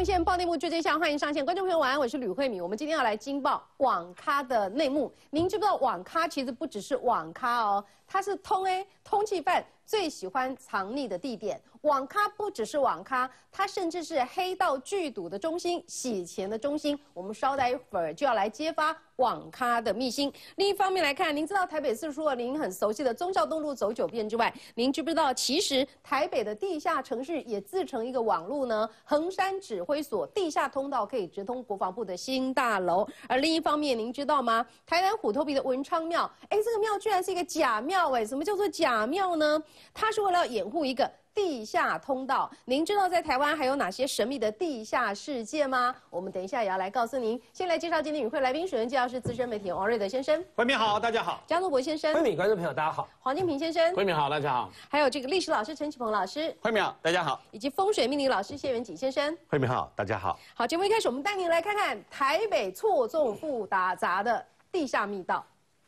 闻线报内幕最真相，欢迎上线，观众朋友晚安，我是吕慧敏。我们今天要来惊爆网咖的内幕。您知不知道网咖其实不只是网咖哦，它是通 A 通缉犯最喜欢藏匿的地点。网咖不只是网咖，它甚至是黑道聚赌的中心、洗钱的中心。我们稍待一会儿就要来揭发网咖的秘辛。另一方面来看，您知道台北市除了您很熟悉的忠孝东路走九遍之外，您知不知道其实台北的地下城市也自成一个网路呢？衡山指挥所地下通道可以直通国防部的新大楼。而另一方面，您知道吗？台南虎头鼻的文昌庙，哎，这个庙居然是一个假庙，哎，什么叫做假庙呢？它是为了掩护一个。地下通道，您知道在台湾还有哪些神秘的地下世界吗？我们等一下也要来告诉您。先来介绍今天与会来宾，首先介绍是资深媒体王瑞德先生，慧敏好，大家好；江诺博先生，慧敏观众朋友大家好；黄金平先生，慧敏好，大家好；还有这个历史老师陈启鹏老师，慧敏好，大家好；以及风水命理老师谢元锦先生，慧敏好，大家好。好，节目一开始，我们带您来看看台北错综复杂的地下密道。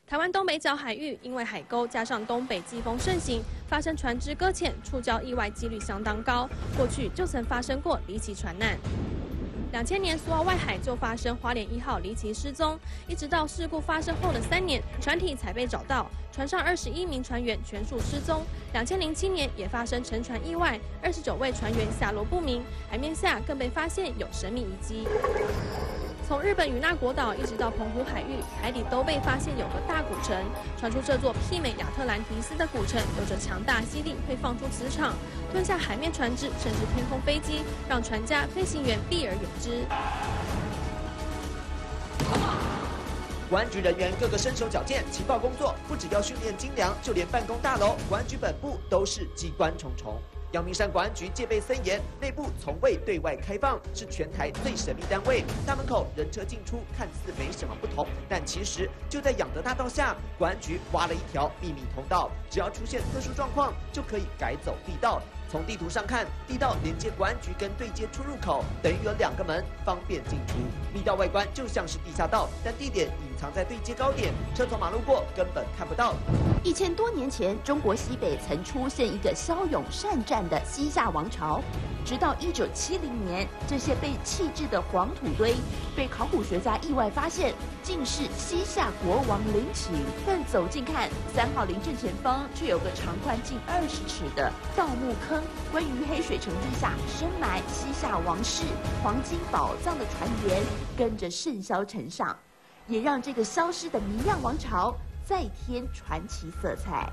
台湾东北角海域因为海沟加上东北季风盛行，发生船只搁浅、触礁意外几率相当高。过去就曾发生过离奇船难。两千年苏澳外海就发生花莲一号离奇失踪，一直到事故发生后的三年，船体才被找到。船上二十一名船员全数失踪。两千零七年也发生沉船意外，二十九位船员下落不明，海面下更被发现有神秘遗迹。从日本与那国岛一直到澎湖海域，海底都被发现有个大古城。传出这座媲美亚特兰提斯的古城有着强大吸力，会放出磁场，吞下海面船只，甚至天空飞机，让船家、飞行员避而远之。公安局人员个个身手矫健，情报工作不只要训练精良，就连办公大楼、公安局本部都是机关重重。阳明山公安局戒备森严，内部从未对外开放，是全台最神秘单位。大门口人车进出看似没什么不同，但其实就在养德大道下，公安局挖了一条秘密通道，只要出现特殊状况，就可以改走地道。从地图上看，地道连接公安局跟对接出入口，等于有两个门，方便进出。密道外观就像是地下道，但地点隐藏在对接高点，车从马路过根本看不到。一千多年前，中国西北曾出现一个骁勇善战的西夏王朝。直到一九七零年，这些被弃置的黄土堆被考古学家意外发现，竟是西夏国王陵寝。但走近看，三号陵正前方却有个长宽近二十尺的盗墓坑。关于黑水城地下深埋西夏王室黄金宝藏的传言，跟着甚嚣尘上，也让这个消失的谜样王朝再添传奇色彩。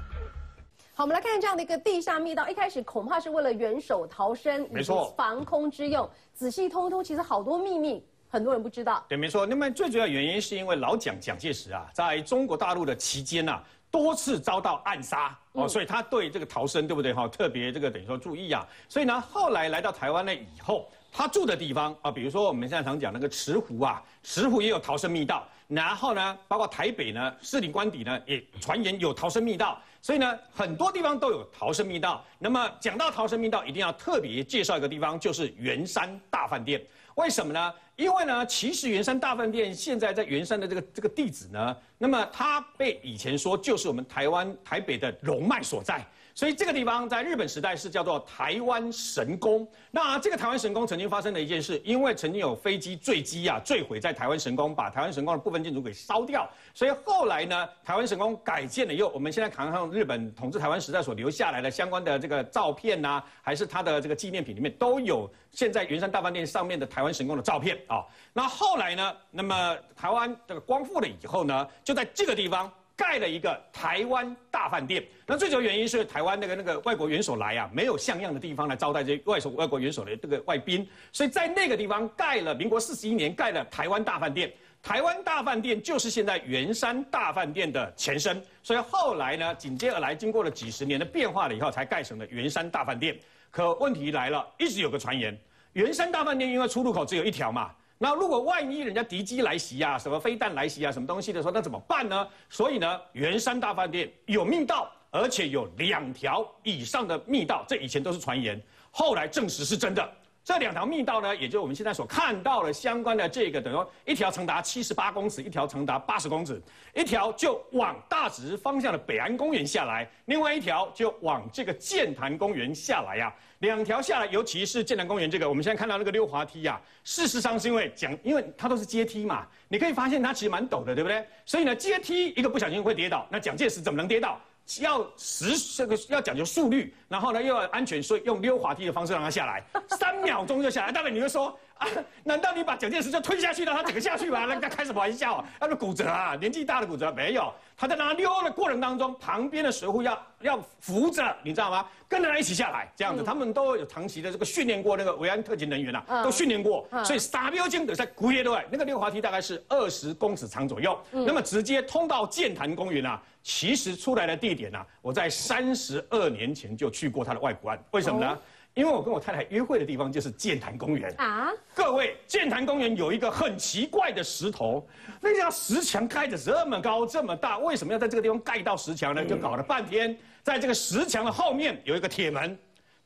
好，我们来看看这样的一个地下密道。一开始恐怕是为了元首逃生，没错，防空之用。仔细通通，其实好多秘密，很多人不知道。对，没错。那么最主要原因是因为老蒋蒋介石啊，在中国大陆的期间呐，多次遭到暗杀哦，所以他对这个逃生，对不对哈？特别这个等于说注意啊。所以呢，后来来到台湾呢以后，他住的地方啊，比如说我们现在常讲那个慈湖啊，慈湖也有逃生密道。然后呢，包括台北呢，士林官邸呢，也传言有逃生密道。所以呢，很多地方都有逃生密道。那么讲到逃生密道，一定要特别介绍一个地方，就是圆山大饭店。为什么呢？因为呢，其实圆山大饭店现在在圆山的这个这个地址呢，那么它被以前说就是我们台湾台北的龙脉所在。所以这个地方在日本时代是叫做台湾神宫。那这个台湾神宫曾经发生的一件事，因为曾经有飞机坠机啊，坠毁在台湾神宫，把台湾神宫的部分建筑给烧掉。所以后来呢，台湾神宫改建了以后，我们现在看看日本统治台湾时代所留下来的相关的这个照片呐，还是它的这个纪念品里面都有现在圆山大饭店上面的台湾神宫的照片啊。那后来呢，那么台湾这个光复了以后呢，就在这个地方。盖了一个台湾大饭店，那最主要原因是台湾那个那个外国元首来啊，没有像样的地方来招待这些外首外国元首的这个外宾，所以在那个地方盖了民国四十一年盖了台湾大饭店，台湾大饭店就是现在圆山大饭店的前身，所以后来呢，紧接而来经过了几十年的变化了以后，才盖成了圆山大饭店。可问题来了，一直有个传言，圆山大饭店因为出入口只有一条嘛。那如果万一人家敌机来袭啊，什么飞弹来袭啊，什么东西的时候，那怎么办呢？所以呢，圆山大饭店有密道，而且有两条以上的密道，这以前都是传言，后来证实是真的。这两条密道呢，也就是我们现在所看到的相关的这个，等于说一条长达七十八公尺，一条长达八十公尺，一条就往大直方向的北安公园下来，另外一条就往这个建潭公园下来呀。两条下来，尤其是建潭公园这个，我们现在看到那个溜滑梯呀，事实上是因为讲，因为它都是阶梯嘛，你可以发现它其实蛮陡的，对不对？所以呢，阶梯一个不小心会跌倒，那蒋介石怎么能跌倒？要实这个要讲究速率，然后呢又要安全，所以用溜滑梯的方式让它下来，三秒钟就下来。大概你会说啊，难道你把蒋介石就推下去，让他整个下去吗？那开什么玩笑啊？他是骨折啊，年纪大的骨折没有。他在那溜的过程当中，旁边的水户要要扶着，你知道吗？跟着他一起下来，这样子，他们都有长期的这个训练过，那个维安特勤人员啊，都训练过，所以傻彪精的在古野对，那个溜滑梯大概是二十公尺长左右，那么直接通到剑潭公园啊。其实出来的地点呢，我在三十二年前就去过它的外国案，为什么呢？因为我跟我太太约会的地方就是建潭公园啊。各位，建潭公园有一个很奇怪的石头，那条石墙开的这么高这么大，为什么要在这个地方盖到石墙呢？就搞了半天，在这个石墙的后面有一个铁门，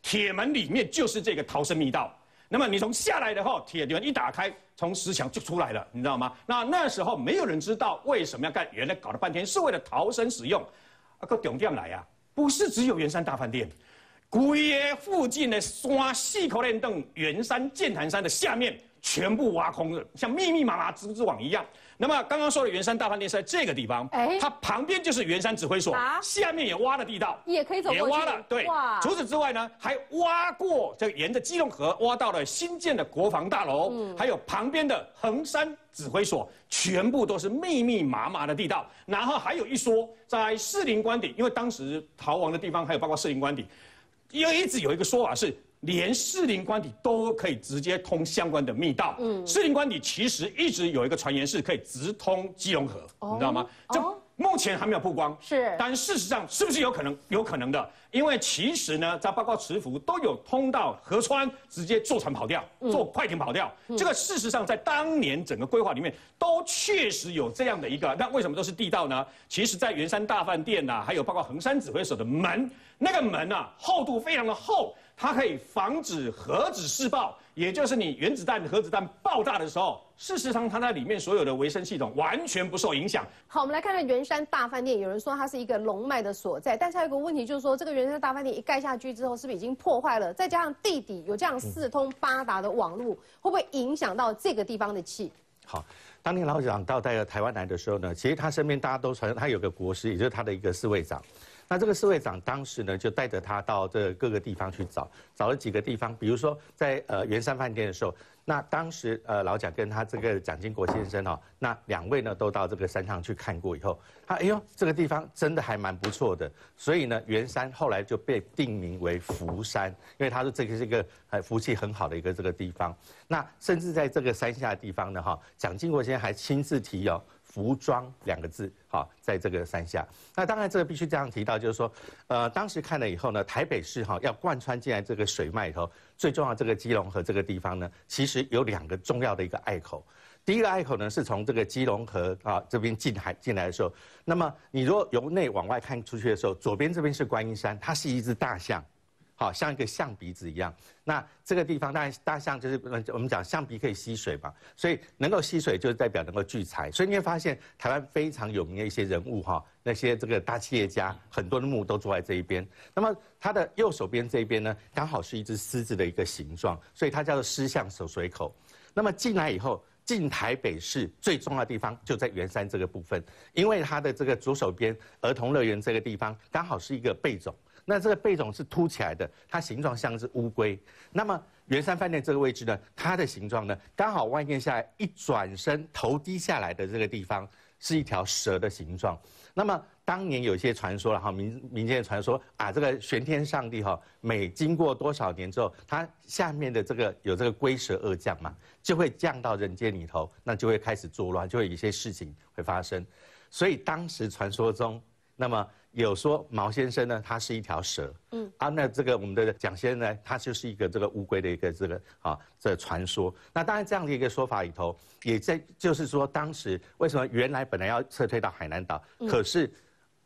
铁门里面就是这个逃生密道。那么你从下来的话，铁门一打开，从石墙就出来了，你知道吗？那那时候没有人知道为什么要盖，原来搞了半天是为了逃生使用。啊，个重点来呀，不是只有圆山大饭店，龟个附近的山细口链洞、圆山、剑潭山的下面全部挖空了，像密密麻麻蜘蛛网一样。那么刚刚说的圆山大饭店是在这个地方，哎，它旁边就是圆山指挥所，下面也挖了地道，也可以走也挖了，对。除此之外呢，还挖过这沿着基隆河挖到了新建的国防大楼，还有旁边的横山指挥所，全部都是密密麻麻的地道。然后还有一说，在士林官邸，因为当时逃亡的地方还有包括士林官邸，因为一直有一个说法是。连士林官邸都可以直接通相关的密道。嗯，士林官邸其实一直有一个传言是可以直通基隆河，你知道吗？就目前还没有曝光。是，但事实上是不是有可能？有可能的，因为其实呢，在包括磁浮都有通到河川，直接坐船跑掉，坐快艇跑掉。这个事实上在当年整个规划里面都确实有这样的一个。那为什么都是地道呢？其实，在圆山大饭店呐，还有包括衡山指挥所的门，那个门啊，厚度非常的厚。它可以防止核子试爆，也就是你原子弹、核子弹爆炸的时候，事实上它在里面所有的维生系统完全不受影响。好，我们来看看圆山大饭店，有人说它是一个龙脉的所在，但是还有个问题就是说，这个圆山大饭店一盖下去之后，是不是已经破坏了？再加上地底有这样四通八达的网络，会不会影响到这个地方的气？好，当年老蒋到带台湾来的时候呢，其实他身边大家都传他有个国师，也就是他的一个侍卫长。那这个侍卫长当时呢，就带着他到这各个地方去找，找了几个地方，比如说在呃圆山饭店的时候，那当时呃老蒋跟他这个蒋经国先生哦，那两位呢都到这个山上去看过以后，他哎呦这个地方真的还蛮不错的，所以呢圆山后来就被定名为福山，因为他说这个是一个呃福气很好的一个这个地方，那甚至在这个山下的地方呢哈，蒋经国先生还亲自提哦。服装两个字，好，在这个山下。那当然，这个必须这样提到，就是说，呃，当时看了以后呢，台北市哈要贯穿进来这个水脉里头，最重要这个基隆河这个地方呢，其实有两个重要的一个隘口。第一个隘口呢，是从这个基隆河啊这边进海进来的时候，那么你如果由内往外看出去的时候，左边这边是观音山，它是一只大象。好像一个象鼻子一样，那这个地方大大象就是我们讲象鼻可以吸水嘛，所以能够吸水就是代表能够聚财，所以你会发现台湾非常有名的一些人物哈，那些这个大企业家很多的墓都坐在这一边。那么它的右手边这一边呢，刚好是一只狮子的一个形状，所以它叫做狮象守水口。那么进来以后，进台北市最重要的地方就在圆山这个部分，因为它的这个左手边儿童乐园这个地方刚好是一个背种。那这个背种是凸起来的，它形状像是乌龟。那么圆山饭店这个位置呢，它的形状呢，刚好外面下来一转身头低下来的这个地方是一条蛇的形状。那么当年有些传说了哈，民民间的传说啊，这个玄天上帝哈，每经过多少年之后，它下面的这个有这个龟蛇恶将嘛，就会降到人间里头，那就会开始作乱，就会有一些事情会发生。所以当时传说中，那么。有说毛先生呢，他是一条蛇，嗯，啊，那这个我们的蒋先生呢，他就是一个这个乌龟的一个这个啊这传说。那当然这样的一个说法里头，也在就是说当时为什么原来本来要撤退到海南岛，可是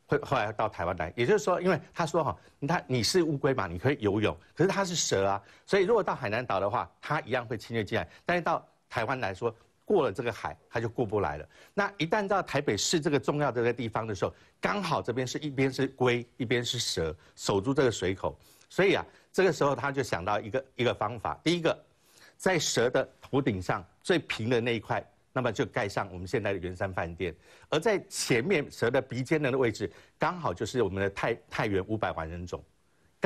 会后来到台湾来，也就是说，因为他说哈，他你是乌龟嘛，你可以游泳，可是他是蛇啊，所以如果到海南岛的话，他一样会侵略进来。但是到台湾来说，过了这个海，它就过不来了。那一旦到台北市这个重要的这个地方的时候，刚好这边是一边是龟，一边是蛇，守住这个水口，所以啊，这个时候他就想到一个一个方法，第一个，在蛇的头顶上最平的那一块。那么就盖上我们现在的圆山饭店，而在前面蛇的鼻尖的位置，刚好就是我们的太太原五百万人种。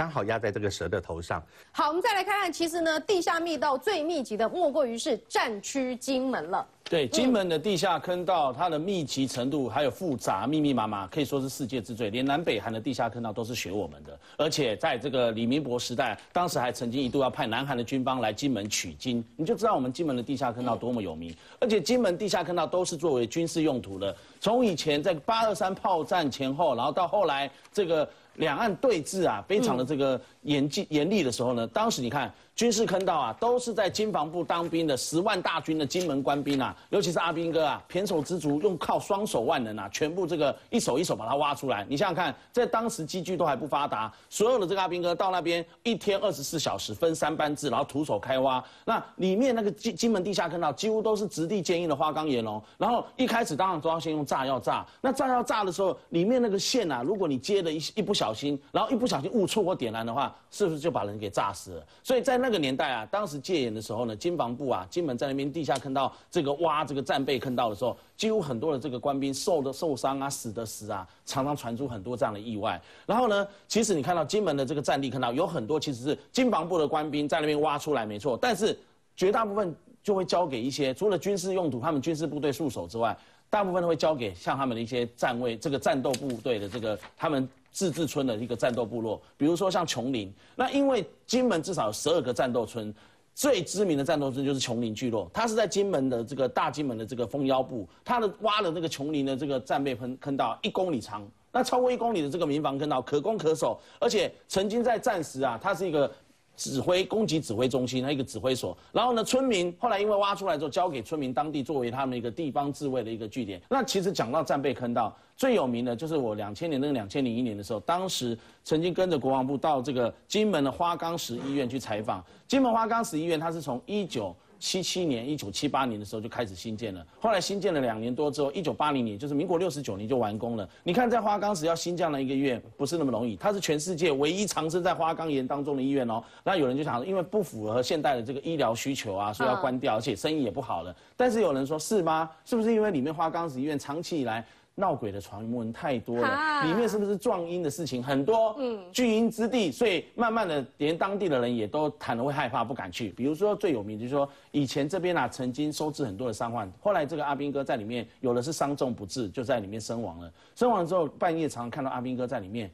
刚好压在这个蛇的头上。好，我们再来看看，其实呢，地下密道最密集的莫过于是战区金门了。对，金门的地下坑道，它的密集程度还有复杂、密密麻麻，可以说是世界之最。连南北韩的地下坑道都是学我们的。而且在这个李明博时代，当时还曾经一度要派南韩的军方来金门取经，你就知道我们金门的地下坑道多么有名。而且金门地下坑道都是作为军事用途的，从以前在八二三炮战前后，然后到后来这个。两岸对峙啊，非常的这个严峻严厉的时候呢，当时你看。军事坑道啊，都是在军防部当兵的十万大军的金门官兵啊，尤其是阿兵哥啊，胼手知足，用靠双手万能啊，全部这个一手一手把它挖出来。你想想看，在当时机具都还不发达，所有的这个阿兵哥到那边一天二十四小时分三班制，然后徒手开挖。那里面那个金金门地下坑道几乎都是质地坚硬的花岗岩哦。然后一开始当然都要先用炸药炸。那炸药炸的时候，里面那个线啊，如果你接的一一不小心，然后一不小心误触或点燃的话，是不是就把人给炸死了？所以在那个年代啊，当时戒严的时候呢，金防部啊，金门在那边地下坑道这个挖这个战备坑道的时候，几乎很多的这个官兵受的受伤啊，死的死啊，常常传出很多这样的意外。然后呢，其实你看到金门的这个战地坑道有很多其实是金防部的官兵在那边挖出来，没错，但是绝大部分就会交给一些除了军事用途，他们军事部队戍守之外，大部分都会交给像他们的一些战位这个战斗部队的这个他们。自治村的一个战斗部落，比如说像琼林，那因为金门至少有十二个战斗村，最知名的战斗村就是琼林聚落，它是在金门的这个大金门的这个封腰部，它的挖了那个琼林的这个战备坑坑道一公里长，那超过一公里的这个民房坑道可攻可守，而且曾经在战时啊，它是一个。指挥攻击指挥中心，那一个指挥所。然后呢，村民后来因为挖出来之后，交给村民当地作为他们一个地方自卫的一个据点。那其实讲到战备坑道，最有名的就是我两千年那个两千零一年的时候，当时曾经跟着国防部到这个金门的花岗石医院去采访。金门花岗石医院，它是从一九。七七年，一九七八年的时候就开始新建了，后来新建了两年多之后，一九八零年，就是民国六十九年就完工了。你看，在花岗石要新建了一个医院，不是那么容易。它是全世界唯一藏身在花岗岩当中的医院哦。那有人就想，因为不符合现代的这个医疗需求啊，所以要关掉，而且生意也不好了。但是有人说，是吗？是不是因为里面花岗石医院长期以来？闹鬼的传闻太多了，里面是不是撞阴的事情很多？嗯，聚阴之地，所以慢慢的连当地的人也都谈了会害怕不敢去。比如说最有名就是说，以前这边啊曾经收治很多的伤患，后来这个阿兵哥在里面有的是伤重不治，就在里面身亡了。身亡之后半夜常常看到阿兵哥在里面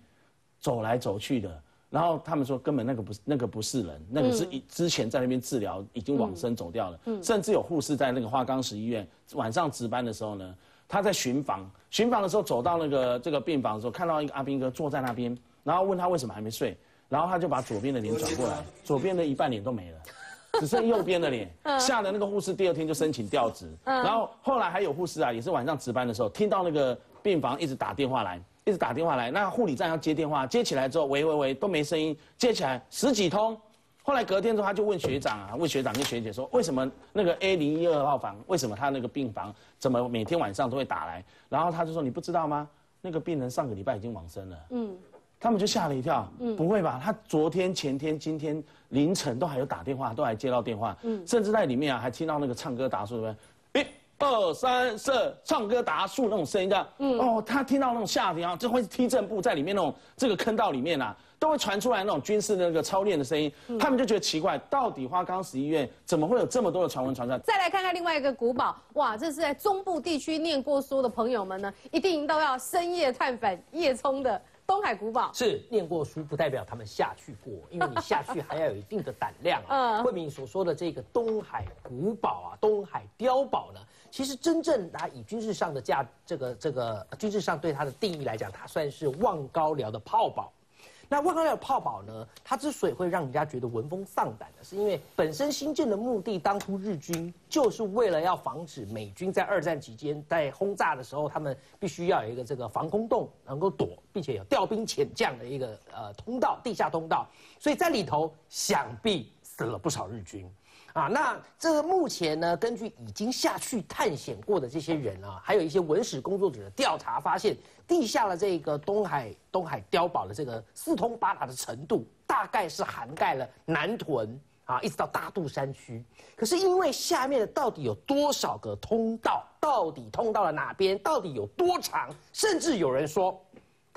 走来走去的，然后他们说根本那个不是那个不是人，那个是之前在那边治疗已经往生走掉了。嗯，甚至有护士在那个花岗石医院晚上值班的时候呢。他在巡房，巡房的时候走到那个这个病房的时候，看到一个阿兵哥坐在那边，然后问他为什么还没睡，然后他就把左边的脸转过来，左边的一半脸都没了，只剩右边的脸，吓得那个护士第二天就申请调职。然后后来还有护士啊，也是晚上值班的时候，听到那个病房一直打电话来，一直打电话来，那护理站要接电话，接起来之后喂喂喂都没声音，接起来十几通。后来隔天之后，他就问学长啊，问学长跟学姐说，为什么那个 A 零一二号房，为什么他那个病房怎么每天晚上都会打来？然后他就说，你不知道吗？那个病人上个礼拜已经往生了。嗯，他们就吓了一跳。嗯，不会吧？他昨天、前天、今天凌晨都还有打电话，都还接到电话。嗯，甚至在里面啊，还听到那个唱歌达数的？一二三四，唱歌达数那种声音的。嗯，哦，他听到那种吓停啊，就会踢正步在里面那种这个坑道里面啊。都会传出来那种军事的那个操练的声音，他们就觉得奇怪，到底花岗石医院怎么会有这么多的传闻传出来？再来看看另外一个古堡，哇，这是在中部地区念过书的朋友们呢，一定都要深夜探访叶冲的东海古堡。是念过书不代表他们下去过，因为你下去还要有一定的胆量啊。慧敏所说的这个东海古堡啊，东海碉堡呢，其实真正拿以军事上的价，这个这个军事上对它的定义来讲，它算是望高寮的炮堡。那万高寮炮堡呢，它之所以会让人家觉得闻风丧胆的，是因为本身新建的目的，当初日军就是为了要防止美军在二战期间在轰炸的时候，他们必须要有一个这个防空洞能够躲，并且有调兵遣将的一个呃通道，地下通道，所以在里头想必死了不少日军。啊，那这个目前呢，根据已经下去探险过的这些人啊，还有一些文史工作者的调查发现，地下的这个东海东海碉堡的这个四通八达的程度，大概是涵盖了南屯啊，一直到大肚山区。可是因为下面的到底有多少个通道，到底通到了哪边，到底有多长，甚至有人说。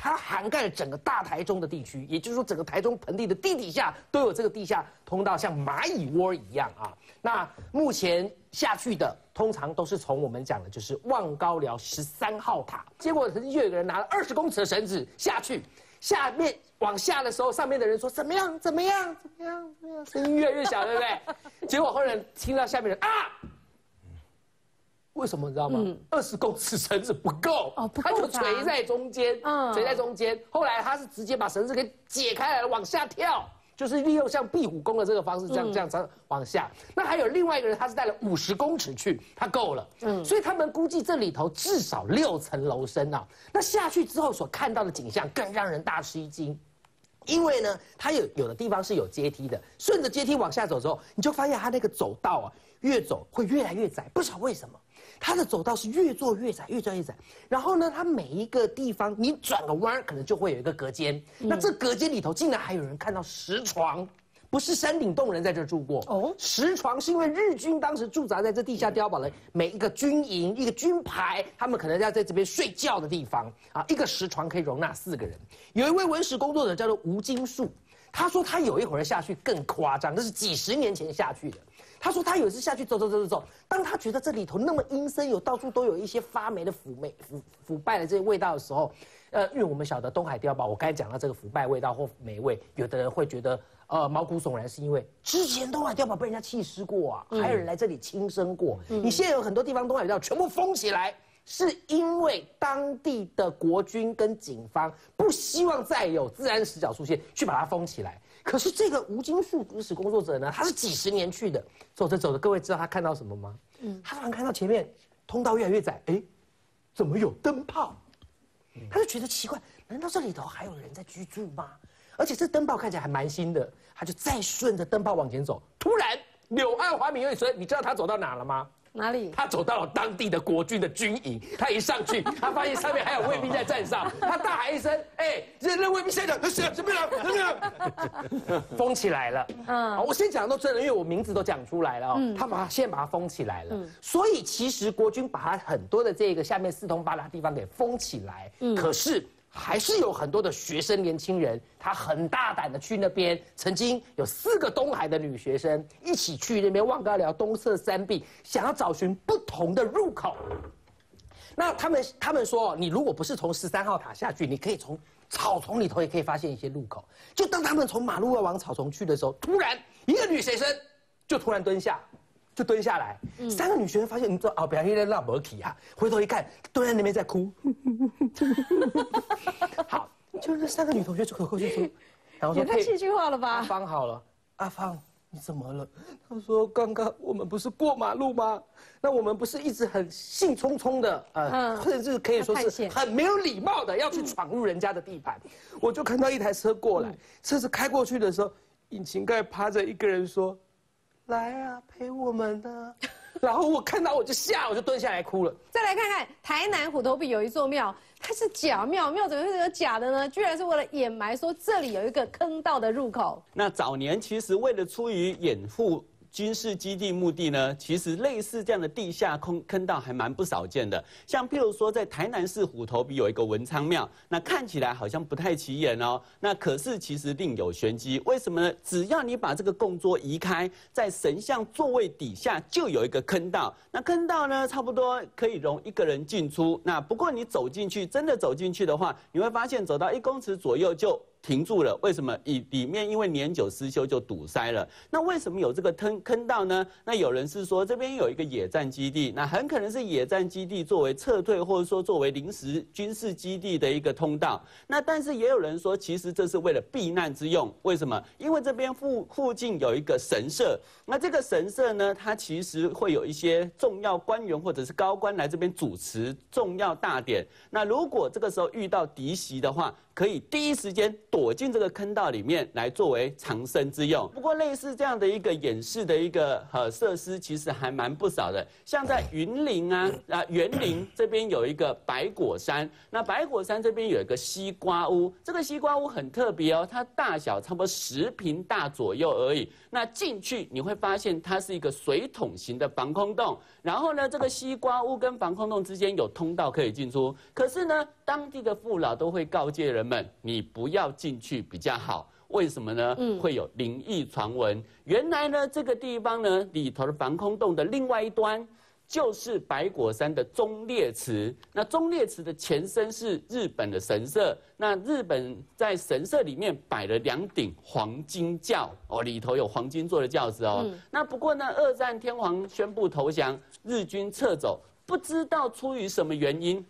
它涵盖了整个大台中的地区，也就是说，整个台中盆地的地底下都有这个地下通道，像蚂蚁窝一样啊。那目前下去的，通常都是从我们讲的，就是望高寮十三号塔。结果曾经就有个人拿了二十公尺的绳子下去，下面往下的时候，上面的人说怎么样？怎么样？怎么样？怎么样？声音越来越小，对不对？结果后来听到下面人啊。为什么你知道吗？二十公尺绳子不够，哦，他就垂在中间，嗯，垂在中间。后来他是直接把绳子给解开来了，往下跳，就是利用像壁虎功的这个方式，这样这样这样往下。那还有另外一个人，他是带了五十公尺去，他够了，嗯，所以他们估计这里头至少六层楼深啊。那下去之后所看到的景象更让人大吃一惊，因为呢，它有有的地方是有阶梯的，顺着阶梯往下走之后，你就发现它那个走道啊，越走会越来越窄，不知道为什么。它的走道是越做越窄，越做越窄。然后呢，它每一个地方你转个弯，可能就会有一个隔间。那这隔间里头竟然还有人看到石床，不是山顶洞人在这住过哦。石床是因为日军当时驻扎在这地下碉堡的每一个军营、一个军排，他们可能要在这边睡觉的地方啊。一个石床可以容纳四个人。有一位文史工作者叫做吴金树，他说他有一会儿下去更夸张，那是几十年前下去的。他说他有一次下去走走走走走，当他觉得这里头那么阴森，有到处都有一些发霉的腐霉腐腐败的这些味道的时候，呃，因为我们晓得东海碉堡，我刚才讲到这个腐败味道或霉味，有的人会觉得呃毛骨悚然，是因为之前东海碉堡被人家弃尸过啊，还有人来这里轻生过。你现在有很多地方东海碉堡全部封起来，是因为当地的国军跟警方不希望再有自然死角出现，去把它封起来。可是这个吴金树历史工作者呢，他是几十年去的，走着走着，各位知道他看到什么吗？嗯，他突然看到前面通道越来越窄，哎，怎么有灯泡？他就觉得奇怪，难道这里头还有人在居住吗？而且这灯泡看起来还蛮新的，他就再顺着灯泡往前走，突然柳暗花明又一村，你知道他走到哪了吗？哪里？他走到了当地的国军的军营，他一上去，他发现上面还有卫兵在站上，他大喊一声：“哎，这那卫兵先生，那是什么人？什么人？” 封起来了。嗯，我先讲到真的，因为我名字都讲出来了哦。他把他先把它封起来了。嗯，所以其实国军把他很多的这个下面四通八达地方给封起来。嗯，可是。还是有很多的学生年轻人，他很大胆的去那边。曾经有四个东海的女学生一起去那边望高寮东侧山壁，想要找寻不同的入口。那他们他们说，你如果不是从十三号塔下去，你可以从草丛里头也可以发现一些入口。就当他们从马路要往草丛去的时候，突然一个女学生就突然蹲下。就蹲下来，三个女学生发现，你知道哦，表现在那没起啊，回头一看，蹲在那边在哭。好，就那三个女同学就过去说，然后说太戏剧化了吧？阿芳好了，阿芳你怎么了？他说刚刚我们不是过马路吗？那我们不是一直很兴冲冲的，呃，甚至可以说是很没有礼貌的要去闯入人家的地盘。我就看到一台车过来，车子开过去的时候，引擎盖趴着一个人说。来啊，陪我们呢！然后我看到我就吓，我就蹲下来哭了。再来看看台南虎头壁有一座庙，它是假庙，庙怎么会有假的呢？居然是为了掩埋，说这里有一个坑道的入口。那早年其实为了出于掩护。军事基地目的呢，其实类似这样的地下空坑道还蛮不少见的。像譬如说，在台南市虎头鼻有一个文昌庙，那看起来好像不太起眼哦。那可是其实另有玄机，为什么呢？只要你把这个供桌移开，在神像座位底下就有一个坑道。那坑道呢，差不多可以容一个人进出。那不过你走进去，真的走进去的话，你会发现走到一公尺左右就。停住了。为什么？里里面因为年久失修就堵塞了。那为什么有这个坑坑道呢？那有人是说这边有一个野战基地，那很可能是野战基地作为撤退或者说作为临时军事基地的一个通道。那但是也有人说，其实这是为了避难之用。为什么？因为这边附附近有一个神社，那这个神社呢，它其实会有一些重要官员或者是高官来这边主持重要大典。那如果这个时候遇到敌袭的话，可以第一时间躲进这个坑道里面来作为藏身之用。不过类似这样的一个演示的一个呃设施，其实还蛮不少的。像在云林啊 啊园林这边有一个白果山，那白果山这边有一个西瓜屋，这个西瓜屋很特别哦，它大小差不多十平大左右而已。那进去你会发现它是一个水桶型的防空洞，然后呢，这个西瓜屋跟防空洞之间有通道可以进出。可是呢，当地的父老都会告诫人们，你不要进去比较好。为什么呢？会有灵异传闻。原来呢，这个地方呢里头的防空洞的另外一端。就是白果山的忠烈祠，那忠烈祠的前身是日本的神社，那日本在神社里面摆了两顶黄金轿，哦，里头有黄金做的轿子哦。那不过呢，二战天皇宣布投降，日军撤走，不知道出于什么原因。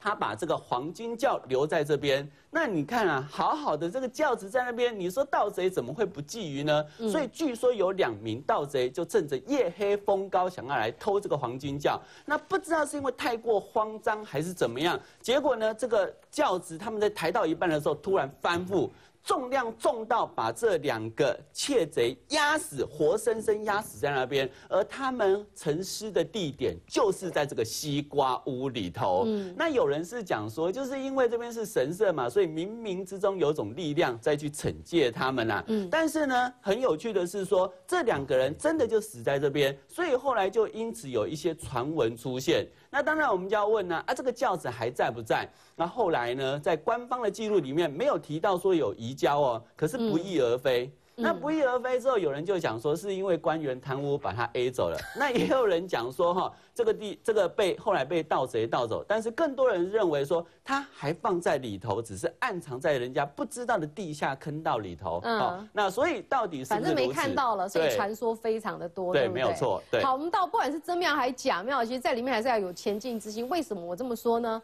他把这个黄金轿留在这边，那你看啊，好好的这个轿子在那边，你说盗贼怎么会不觊觎呢？所以据说有两名盗贼就趁着夜黑风高想要来偷这个黄金轿，那不知道是因为太过慌张还是怎么样，结果呢，这个轿子他们在抬到一半的时候突然翻覆。重量重到把这两个窃贼压死，活生生压死在那边，而他们沉尸的地点就是在这个西瓜屋里头。嗯，那有人是讲说，就是因为这边是神社嘛，所以冥冥之中有种力量在去惩戒他们啦。嗯，但是呢，很有趣的是说，这两个人真的就死在这边，所以后来就因此有一些传闻出现。那当然，我们就要问呢，啊，这个轿子还在不在？那后来呢，在官方的记录里面没有提到说有移交哦，可是不翼而飞。那不翼而飞之后，有人就讲说是因为官员贪污把他 A 走了。那也有人讲说哈，这个地这个被后来被盗贼盗走，但是更多人认为说他还放在里头，只是暗藏在人家不知道的地下坑道里头。嗯，那所以到底是反正没看到了，所以传说非常的多，对没有错。对，好，我们到不管是真庙还是假庙，其实在里面还是要有前进之心。为什么我这么说呢？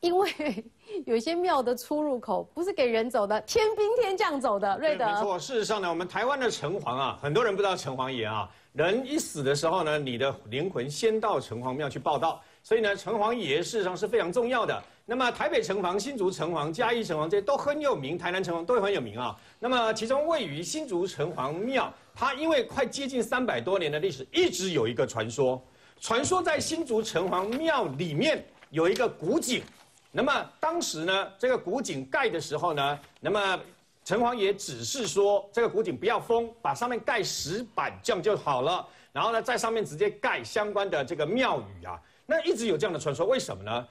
因为有一些庙的出入口不是给人走的，天兵天将走的。瑞德，没错。事实上呢，我们台湾的城隍啊，很多人不知道城隍爷啊，人一死的时候呢，你的灵魂先到城隍庙去报道，所以呢，城隍爷事实上是非常重要的。那么台北城隍、新竹城隍、嘉义城隍这些都很有名，台南城隍都很有名啊。那么其中位于新竹城隍庙，它因为快接近三百多年的历史，一直有一个传说，传说在新竹城隍庙里面有一个古井。那么当时呢，这个古井盖的时候呢，那么城隍爷只是说这个古井不要封，把上面盖石板这样就好了。然后呢，在上面直接盖相关的这个庙宇啊。那一直有这样的传说，为什么呢？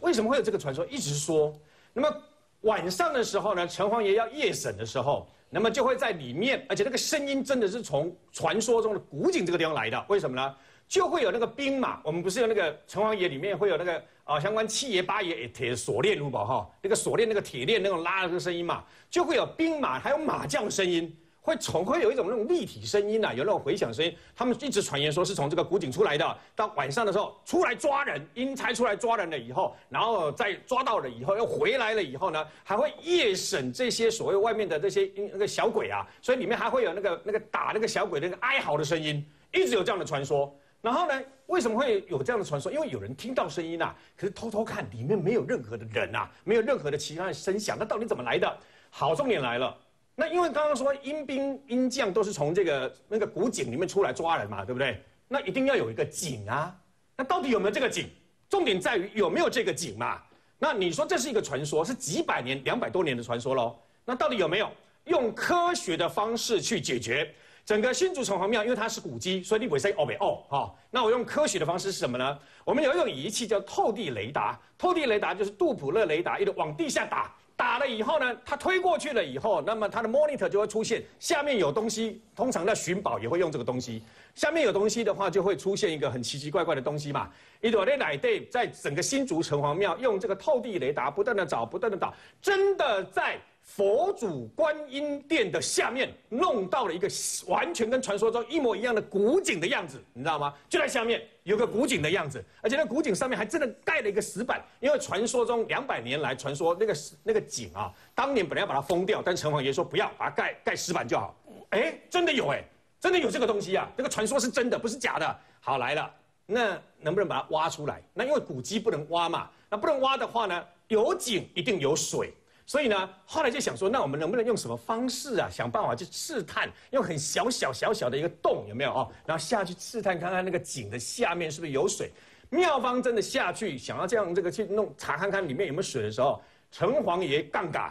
为什么会有这个传说？一直说，那么晚上的时候呢，城隍爷要夜审的时候，那么就会在里面，而且那个声音真的是从传说中的古井这个地方来的。为什么呢？就会有那个兵马，我们不是有那个城隍爷里面会有那个啊相关七爷八爷铁锁链如宝哈，那个锁链那个铁链那种拉的声音嘛，就会有兵马还有马将声音，会从会有一种那种立体声音呐，有那种回响声音。他们一直传言说是从这个古井出来的，到晚上的时候出来抓人，阴差出来抓人了以后，然后再抓到了以后又回来了以后呢，还会夜审这些所谓外面的这些那个小鬼啊，所以里面还会有那个那个打那个小鬼那个哀嚎的声音，一直有这样的传说。然后呢？为什么会有这样的传说？因为有人听到声音呐，可是偷偷看里面没有任何的人呐，没有任何的其他的声响，那到底怎么来的？好，重点来了。那因为刚刚说阴兵阴将都是从这个那个古井里面出来抓人嘛，对不对？那一定要有一个井啊。那到底有没有这个井？重点在于有没有这个井嘛。那你说这是一个传说，是几百年、两百多年的传说喽？那到底有没有用科学的方式去解决？整个新竹城隍庙，因为它是古迹，所以你不会说哦没哦哈。那我用科学的方式是什么呢？我们有一种仪器叫透地雷达，透地雷达就是杜普勒雷达，一直往地下打，打了以后呢，它推过去了以后，那么它的 monitor 就会出现下面有东西。通常在寻宝也会用这个东西，下面有东西的话，就会出现一个很奇奇怪怪的东西嘛。一朵的奶队在整个新竹城隍庙用这个透地雷达不断的找，不断的找，真的在。佛祖观音殿的下面弄到了一个完全跟传说中一模一样的古井的样子，你知道吗？就在下面有个古井的样子，而且那古井上面还真的盖了一个石板，因为传说中两百年来传说那个那个井啊，当年本来要把它封掉，但城隍爷说不要，把它盖盖石板就好。哎，真的有哎，真的有这个东西啊，这个传说是真的，不是假的。好来了，那能不能把它挖出来？那因为古迹不能挖嘛，那不能挖的话呢，有井一定有水。所以呢，后来就想说，那我们能不能用什么方式啊，想办法去试探，用很小小小小的一个洞，有没有哦？然后下去试探看看那个井的下面是不是有水。妙方真的下去想要这样这个去弄查看看里面有没有水的时候，城隍爷杠杆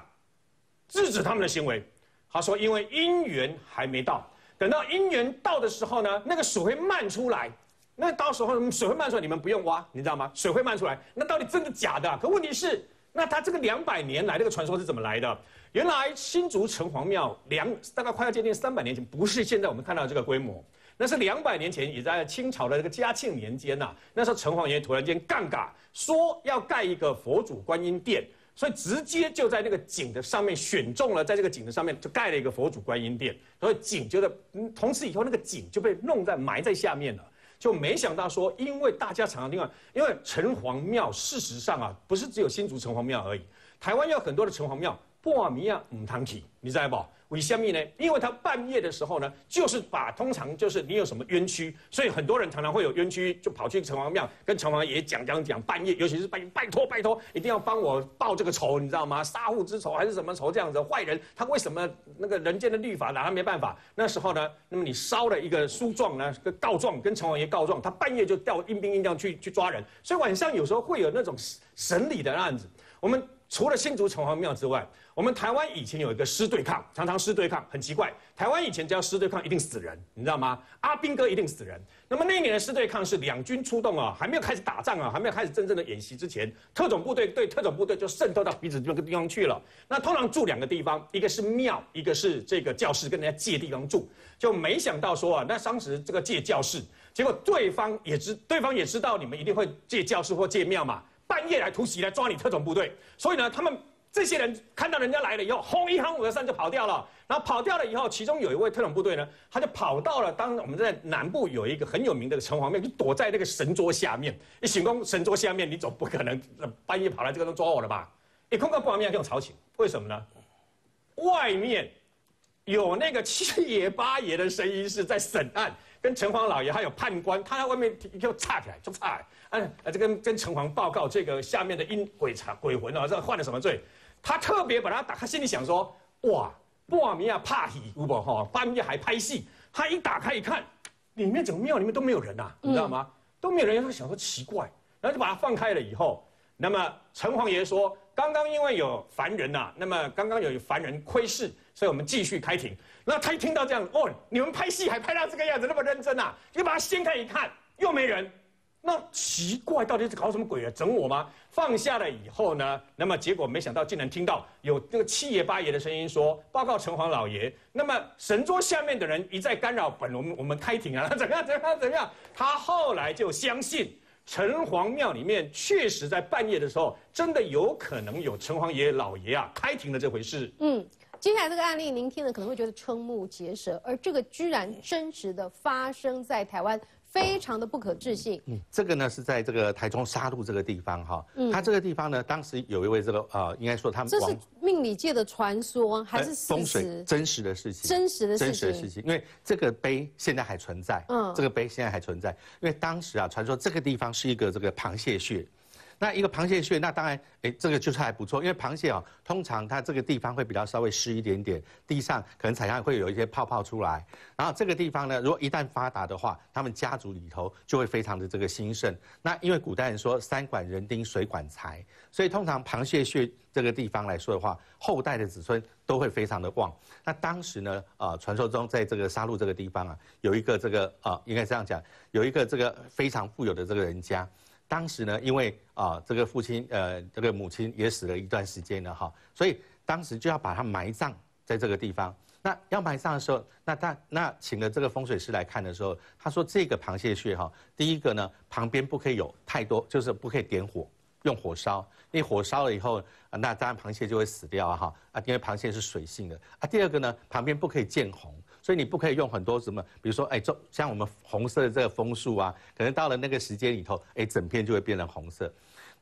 制止他们的行为。他说，因为姻缘还没到，等到姻缘到的时候呢，那个水会漫出来。那到时候水会漫出来，你们不用挖，你知道吗？水会漫出来，那到底真的假的？可问题是。那他这个两百年来这个传说是怎么来的？原来新竹城隍庙两大概快要接近三百年前，不是现在我们看到这个规模，那是两百年前，也在清朝的这个嘉庆年间呐。那时候城隍爷突然间杠杆说要盖一个佛祖观音殿，所以直接就在那个井的上面选中了，在这个井的上面就盖了一个佛祖观音殿，所以井就在从此以后那个井就被弄在埋在下面了。就没想到说，因为大家常常听到，因为城隍庙事实上啊，不是只有新竹城隍庙而已，台湾有很多的城隍庙，破米啊唔堂起，你知道不？为什么呢？因为他半夜的时候呢，就是把通常就是你有什么冤屈，所以很多人常常会有冤屈，就跑去城隍庙跟城隍爷讲讲讲。半夜，尤其是半夜，拜托拜托，一定要帮我报这个仇，你知道吗？杀父之仇还是什么仇？这样子坏人，他为什么那个人间的律法拿他没办法？那时候呢，那么你烧了一个书状呢，告状跟城隍爷告状，他半夜就调阴兵阴将去去抓人，所以晚上有时候会有那种审理的案子。我们除了新竹城隍庙之外。我们台湾以前有一个师对抗，常常师对抗，很奇怪。台湾以前只要师对抗，一定死人，你知道吗？阿兵哥一定死人。那么那一年的师对抗是两军出动啊，还没有开始打仗啊，还没有开始真正的演习之前，特种部队对特种部队就渗透到彼此这个地方去了。那通常住两个地方，一个是庙，一个是这个教室，跟人家借地方住。就没想到说啊，那当时这个借教室，结果对方也知，对方也知道你们一定会借教室或借庙嘛，半夜来突袭来抓你特种部队，所以呢，他们。这些人看到人家来了以后，轰一喊五二三就跑掉了。然后跑掉了以后，其中有一位特种部队呢，他就跑到了当我们在南部有一个很有名的城隍庙，就躲在那个神桌下面。一醒功神桌下面，你总不可能半夜跑来这个地方抓我了吧？一空个不完面就吵醒，为什么呢？外面有那个七爷八爷的声音是在审案，跟城隍老爷还有判官，他在外面就岔起来，就岔。哎，这跟跟城隍报告这个下面的阴鬼查鬼魂啊，这犯了什么罪？他特别把他打，他心里想说：哇，布瓦米亚怕戏，不哈，半夜还拍戏。他一打开一看，里面整个庙里面都没有人呐，你知道吗？都没有人。他想说奇怪，然后就把他放开了以后，那么城隍爷说：刚刚因为有凡人呐，那么刚刚有凡人窥视，所以我们继续开庭。那他一听到这样，哦，你们拍戏还拍到这个样子，那么认真啊，就把它掀开一看，又没人。那奇怪，到底是搞什么鬼啊？整我吗？放下了以后呢？那么结果没想到，竟然听到有这个七爷八爷的声音说：“报告城隍老爷，那么神桌下面的人一再干扰本我们我们开庭啊，怎么样？怎么样？怎么样？”他后来就相信城隍庙里面确实在半夜的时候，真的有可能有城隍爷老爷啊开庭的这回事。嗯，接下来这个案例您听了可能会觉得瞠目结舌，而这个居然真实的发生在台湾。非常的不可置信。嗯，这个呢是在这个台中沙鹿这个地方哈，嗯，它这个地方呢，当时有一位这个呃，应该说他们这是命理界的传说还是风水真实的事情？真实的真实的事情，因为这个碑现在还存在，嗯，这个碑现在还存在，因为当时啊，传说这个地方是一个这个螃蟹穴。那一个螃蟹穴，那当然，哎，这个就是还不错，因为螃蟹哦，通常它这个地方会比较稍微湿一点点，地上可能踩上会有一些泡泡出来。然后这个地方呢，如果一旦发达的话，他们家族里头就会非常的这个兴盛。那因为古代人说山管人丁，水管财，所以通常螃蟹穴这个地方来说的话，后代的子孙都会非常的旺。那当时呢，啊，传说中在这个沙鹿这个地方啊，有一个这个啊，应该这样讲，有一个这个非常富有的这个人家。当时呢，因为啊，这个父亲呃，这个母亲也死了一段时间了哈，所以当时就要把它埋葬在这个地方。那要埋葬的时候，那他那请了这个风水师来看的时候，他说这个螃蟹穴哈，第一个呢，旁边不可以有太多，就是不可以点火，用火烧，因为火烧了以后，那当然螃蟹就会死掉啊哈啊，因为螃蟹是水性的啊。第二个呢，旁边不可以见红，所以你不可以用很多什么，比如说哎，这像我们红色的这个枫树啊，可能到了那个时间里头，哎，整片就会变成红色。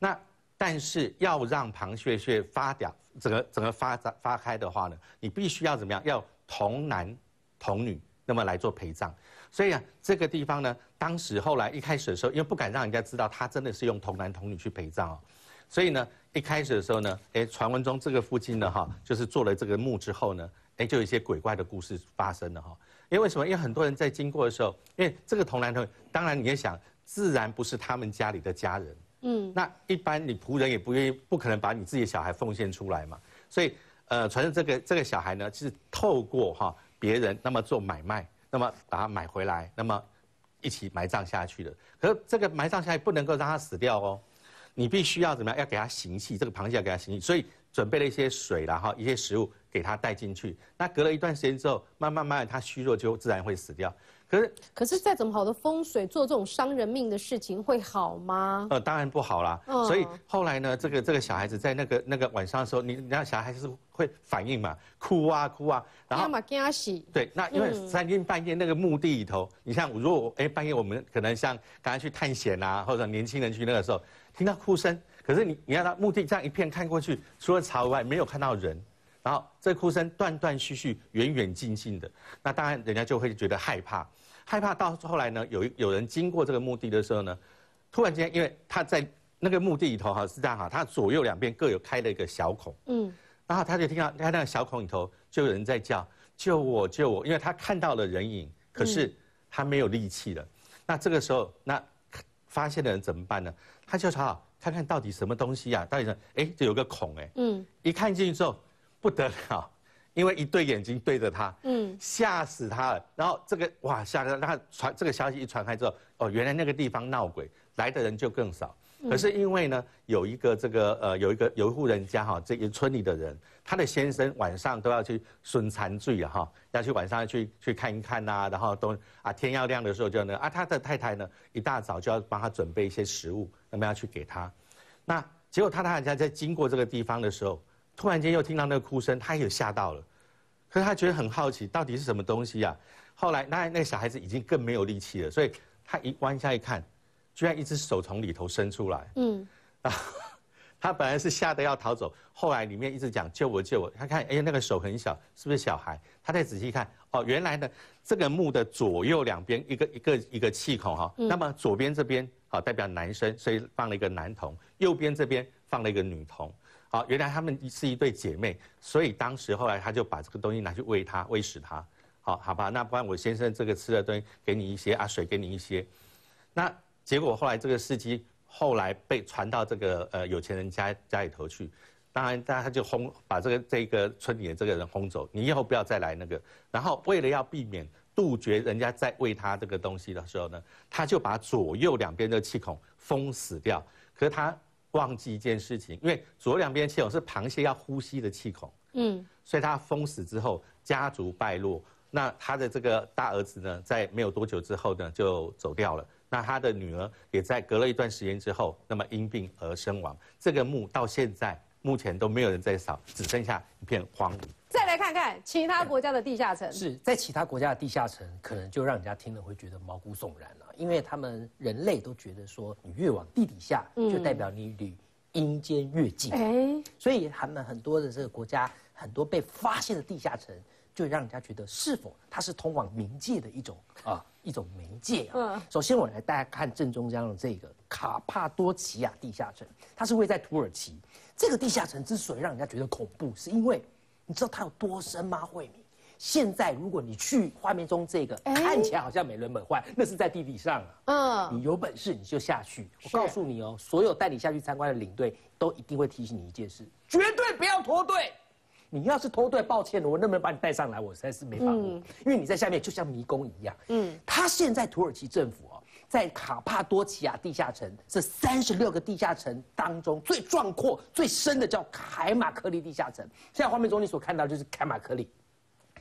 那但是要让螃蟹穴发掉，整个整个发展发开的话呢，你必须要怎么样？要童男童女，那么来做陪葬。所以啊，这个地方呢，当时后来一开始的时候，因为不敢让人家知道他真的是用童男童女去陪葬哦，所以呢，一开始的时候呢，哎，传闻中这个附近呢，哈，就是做了这个墓之后呢，哎，就有一些鬼怪的故事发生了哈。因为为什么？因为很多人在经过的时候，因为这个童男童女，当然你也想，自然不是他们家里的家人。嗯，那一般你仆人也不愿意，不可能把你自己的小孩奉献出来嘛。所以，呃，传说这个这个小孩呢，是透过哈别人那么做买卖，那么把他买回来，那么一起埋葬下去的。可是这个埋葬下去不能够让他死掉哦，你必须要怎么样？要给他行气，这个螃蟹要给他行气，所以准备了一些水，然后一些食物给他带进去。那隔了一段时间之后，慢慢慢慢他虚弱就自然会死掉。可是，可是再怎么好的风水，做这种伤人命的事情会好吗？呃，当然不好啦。所以后来呢，这个这个小孩子在那个那个晚上的时候，你你看小孩子会反应嘛，哭啊哭啊，然后嘛惊死。对，那因为三更半夜那个墓地里头，你像如果哎半夜我们可能像刚才去探险啊，或者年轻人去那个时候听到哭声，可是你你看他墓地这样一片看过去，除了草以外没有看到人，然后这哭声断断续续、远远近近的，那当然人家就会觉得害怕。害怕到后来呢，有有人经过这个墓地的时候呢，突然间，因为他在那个墓地里头哈是这样哈，他左右两边各有开了一个小孔，嗯，然后他就听到他那个小孔里头就有人在叫救我救我，因为他看到了人影，可是他没有力气了。那这个时候，那发现的人怎么办呢？他就查看看到底什么东西啊？到底是哎，这有个孔哎，嗯，一看进去之后不得了。因为一对眼睛对着他，嗯，吓死他了。然后这个哇，吓得他传这个消息一传开之后，哦，原来那个地方闹鬼，来的人就更少。可是因为呢，有一个这个呃，有一个有一户人家哈，这个村里的人，他的先生晚上都要去巡残罪啊哈，要去晚上去去看一看呐，然后都啊天要亮的时候就那啊，他的太太呢一大早就要帮他准备一些食物，那么要去给他。那结果他太太在经过这个地方的时候。突然间又听到那个哭声，他也吓到了，可是他觉得很好奇，到底是什么东西呀？后来那那个小孩子已经更没有力气了，所以他一弯下一看，居然一只手从里头伸出来。嗯，啊，他本来是吓得要逃走，后来里面一直讲救我救我。他看，哎，那个手很小，是不是小孩？他再仔细看，哦，原来呢，这个墓的左右两边一个一个一个气孔哈，那么左边这边好代表男生，所以放了一个男童；右边这边放了一个女童。好，原来他们是一对姐妹，所以当时后来他就把这个东西拿去喂它，喂食它。好，好吧，那不然我先生这个吃的东西给你一些啊，水给你一些。那结果后来这个司机后来被传到这个呃有钱人家家里头去，当然，大家就轰把这个这个村里的这个人轰走，你以后不要再来那个。然后为了要避免杜绝人家再喂他这个东西的时候呢，他就把左右两边的气孔封死掉。可是他。忘记一件事情，因为左右两边气孔是螃蟹要呼吸的气孔，嗯，所以它封死之后，家族败落。那他的这个大儿子呢，在没有多久之后呢，就走掉了。那他的女儿也在隔了一段时间之后，那么因病而身亡。这个墓到现在目前都没有人在扫，只剩下一片荒芜。再来看看其他国家的地下城，是在其他国家的地下城，可能就让人家听了会觉得毛骨悚然了。因为他们人类都觉得说，你越往地底下，就代表你离阴间越近。哎，所以他们很多的这个国家，很多被发现的地下城，就让人家觉得是否它是通往冥界的一种啊一种媒介啊。首先，我来大家看正中央的这个卡帕多奇亚地下城，它是位在土耳其。这个地下城之所以让人家觉得恐怖，是因为你知道它有多深吗？慧敏？现在，如果你去画面中这个看起来好像美轮美奂，那是在地底上啊。嗯，你有本事你就下去。我告诉你哦，所有带你下去参观的领队都一定会提醒你一件事：绝对不要脱队。你要是脱队，抱歉了，我能不能把你带上来？我实在是没法。嗯，因为你在下面就像迷宫一样。嗯，他现在土耳其政府哦，在卡帕多奇亚地下城这三十六个地下城当中最壮阔、最深的叫凯马克利地下城。现在画面中你所看到就是凯马克利。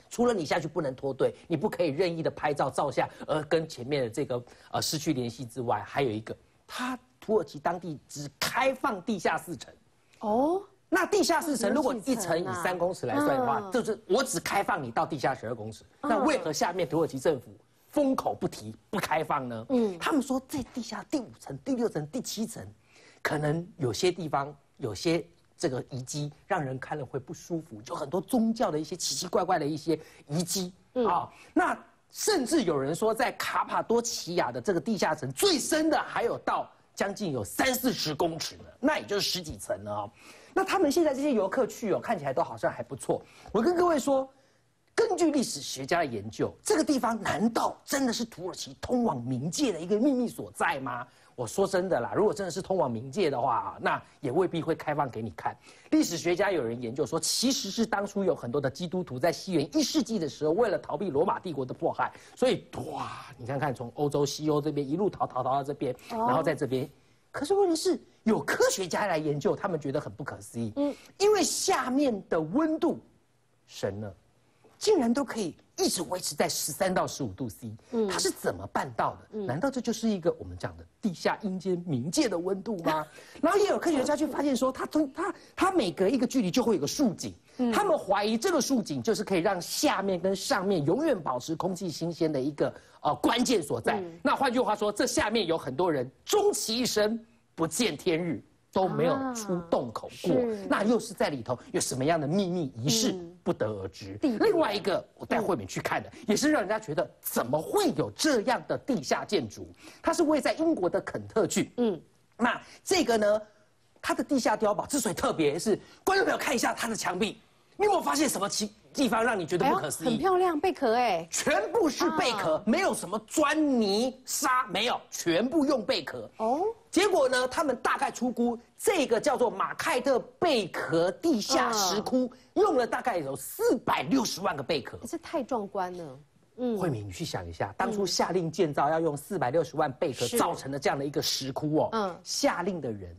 除了你下去不能脱队，你不可以任意的拍照照相，而跟前面的这个呃失去联系之外，还有一个，它土耳其当地只开放地下四层。哦，那地下四层如果一层以三公尺来算的话，就是我只开放你到地下十二公尺。那为何下面土耳其政府封口不提不开放呢？嗯，他们说在地下第五层、第六层、第七层，可能有些地方有些。这个遗迹让人看了会不舒服，就很多宗教的一些奇奇怪怪的一些遗迹啊。那甚至有人说，在卡帕多奇亚的这个地下层最深的还有到将近有三四十公尺呢，那也就是十几层了。那他们现在这些游客去哦，看起来都好像还不错。我跟各位说，根据历史学家的研究，这个地方难道真的是土耳其通往冥界的一个秘密所在吗？我说真的啦，如果真的是通往冥界的话，那也未必会开放给你看。历史学家有人研究说，其实是当初有很多的基督徒在西元一世纪的时候，为了逃避罗马帝国的迫害，所以哇，你看看从欧洲西欧这边一路逃逃逃到这边，然后在这边。可是问题是，有科学家来研究，他们觉得很不可思议。嗯，因为下面的温度，神了。竟然都可以一直维持在十三到十五度 C，嗯，它是怎么办到的？难道这就是一个我们讲的地下阴间冥界的温度吗？然后也有科学家去发现说，它从它它每隔一个距离就会有个竖井，他们怀疑这个竖井就是可以让下面跟上面永远保持空气新鲜的一个呃关键所在。那换句话说，这下面有很多人终其一生不见天日。都没有出洞口过，那又是在里头有什么样的秘密仪式，不得而知。另外一个，我带慧敏去看的，也是让人家觉得怎么会有这样的地下建筑？它是位在英国的肯特郡。嗯，那这个呢，它的地下碉堡之所以特别，是观众朋友看一下它的墙壁，你有没有发现什么奇？地方让你觉得不可思议，很漂亮，贝壳哎，全部是贝壳，没有什么砖泥沙，没有，全部用贝壳。哦，结果呢，他们大概出估，这个叫做马凯特贝壳地下石窟，用了大概有四百六十万个贝壳，这太壮观了。嗯，慧敏，你去想一下，当初下令建造要用四百六十万贝壳造成的这样的一个石窟哦，嗯，下令的人。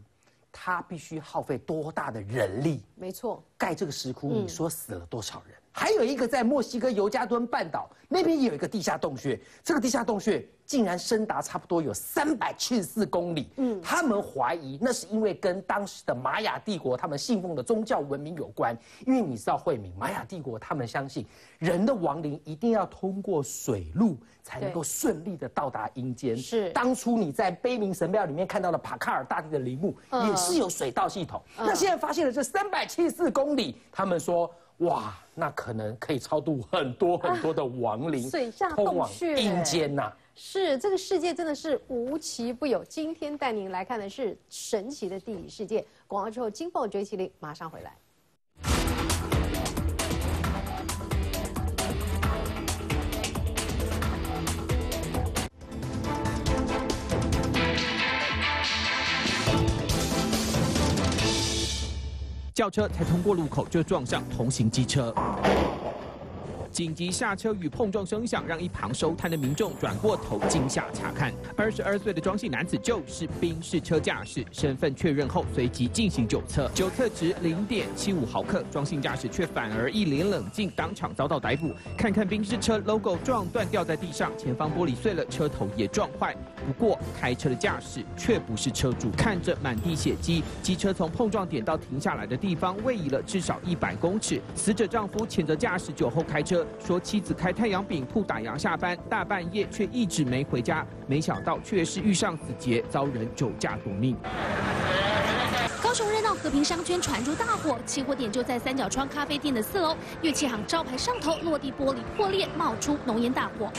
他必须耗费多大的人力？没错，盖这个石窟，你说死了多少人？还有一个在墨西哥尤加敦半岛那边也有一个地下洞穴，这个地下洞穴。竟然深达差不多有三百七十四公里。嗯，他们怀疑那是因为跟当时的玛雅帝国他们信奉的宗教文明有关。因为你知道，惠民玛雅帝国他们相信人的亡灵一定要通过水路才能够顺利的到达阴间。是，当初你在悲鸣神庙里面看到的帕卡尔大帝的陵墓也是有水道系统。那现在发现了这三百七十四公里，他们说哇，那可能可以超度很多很多的亡灵，水下洞穴，阴间呐。是这个世界真的是无奇不有。今天带您来看的是神奇的地理世界。广告之后，金爆追麒麟马上回来。轿车才通过路口就撞上同行机车。紧急下车与碰撞声响，让一旁收摊的民众转过头惊吓查看。二十二岁的庄姓男子就是宾士车驾驶，身份确认后随即进行酒测，酒测值零点七五毫克。庄姓驾驶却反而一脸冷静，当场遭到逮捕。看看宾士车 logo 撞断掉在地上，前方玻璃碎了，车头也撞坏。不过开车的驾驶却不是车主。看着满地血迹，机车从碰撞点到停下来的地方位移了至少一百公尺。死者丈夫谴责驾驶酒后开车。说妻子开太阳饼铺打烊下班，大半夜却一直没回家，没想到却是遇上死劫，遭人酒驾夺命。高雄热闹和平商圈传出大火，起火点就在三角窗咖啡店的四楼，乐器行招牌上头落地玻璃破裂，冒出浓烟大火。